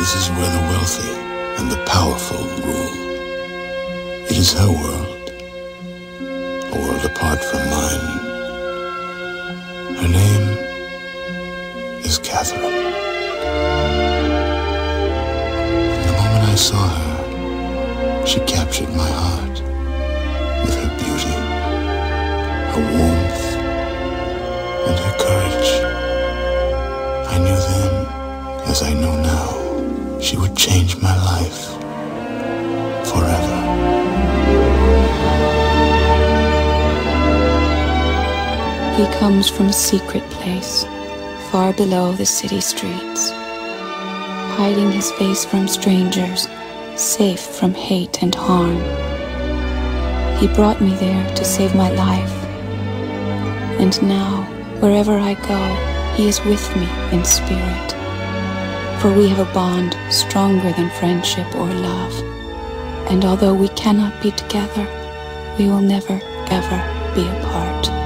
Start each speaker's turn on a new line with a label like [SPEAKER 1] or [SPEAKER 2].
[SPEAKER 1] This is where the wealthy and the powerful rule. It is her world, a world apart from mine. Her name is Catherine. The moment I saw her, she captured my heart with her beauty, her warmth, and her courage. I knew then, as I know now, she would change my life forever.
[SPEAKER 2] He comes from a secret place, far below the city streets, hiding his face from strangers, safe from hate and harm. He brought me there to save my life. And now, wherever I go, he is with me in spirit. For we have a bond stronger than friendship or love. And although we cannot be together, we will never, ever be apart.